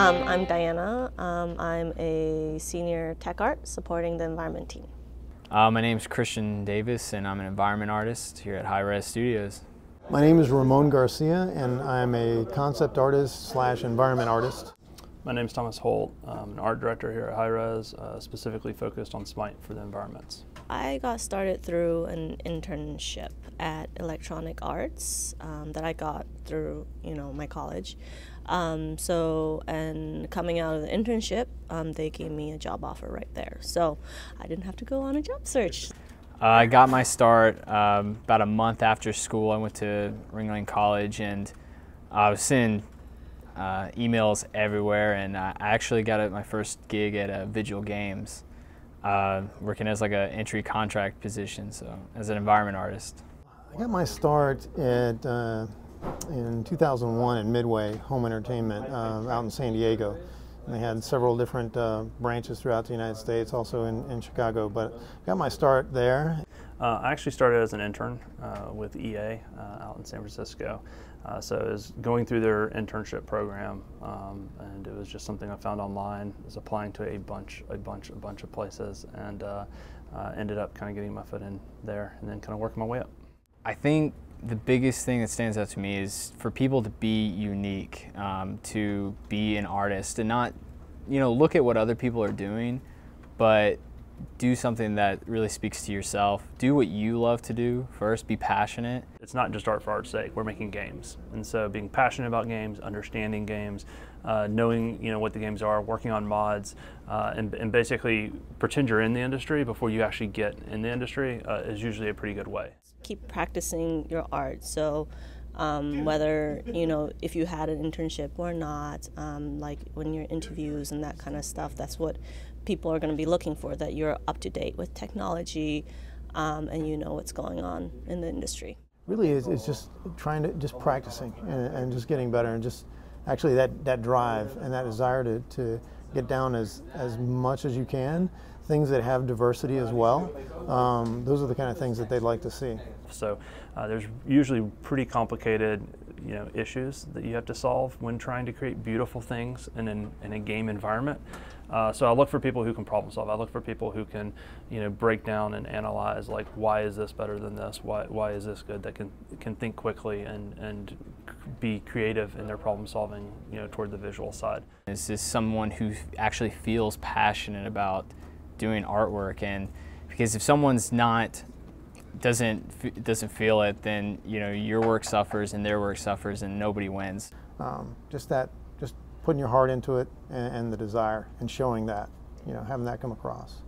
Um, I'm Diana. Um, I'm a senior tech art supporting the environment team. Uh, my name is Christian Davis, and I'm an environment artist here at Hi-Rez Studios. My name is Ramon Garcia, and I'm a concept artist slash environment artist. My name is Thomas Holt. I'm an art director here at Hi-Rez, uh, specifically focused on Smite for the environments. I got started through an internship at Electronic Arts um, that I got through, you know, my college. Um, so, and coming out of the internship, um, they gave me a job offer right there. So, I didn't have to go on a job search. Uh, I got my start um, about a month after school. I went to Ringling College and I was seeing uh, emails everywhere, and I actually got my first gig at uh, Vigil Games, uh, working as like an entry contract position, so as an environment artist. I got my start at uh, in 2001 at Midway Home Entertainment uh, out in San Diego. And they had several different uh, branches throughout the United States, also in, in Chicago. But got my start there. Uh, I actually started as an intern uh, with EA uh, out in San Francisco. So I was going through their internship program, um, and it was just something I found online. I was applying to a bunch, a bunch, a bunch of places, and ended up kind of getting my foot in there, and then kind of working my way up. I think the biggest thing that stands out to me is for people to be unique, um, to be an artist, and not, you know, look at what other people are doing, but do something that really speaks to yourself. Do what you love to do first. Be passionate. It's not just art for art's sake. We're making games, and so being passionate about games, understanding games, uh, knowing you know what the games are, working on mods, uh, and, and, basically pretend you're in the industry before you actually get in the industry uh, is usually a pretty good way. Keep practicing your art. So. Um, whether you know if you had an internship or not, um, like when your interviews and that kind of stuff, that's what people are going to be looking for that you're up to date with technology um, and you know what's going on in the industry. Really, it's, it's just trying to just practicing and, and, just getting better and just actually that, that drive and that desire to, to get down as, as much as you can. Things that have diversity as well. Um, those are the kind of things that they'd like to see. So uh, there's usually pretty complicated you know issues that you have to solve when trying to create beautiful things in, an, in a game environment. Uh, so I look for people who can problem solve. I look for people who can, you know, break down and analyze like why is this better than this? Why why is this good? That can can think quickly and and be creative in their problem solving, you know, toward the visual side. This is someone who actually feels passionate about doing artwork, and because if someone's not doesn't doesn't feel it, then you know your work suffers and their work suffers, and nobody wins. Um, just that, just putting your heart into it and, and the desire and showing that, you know, having that come across.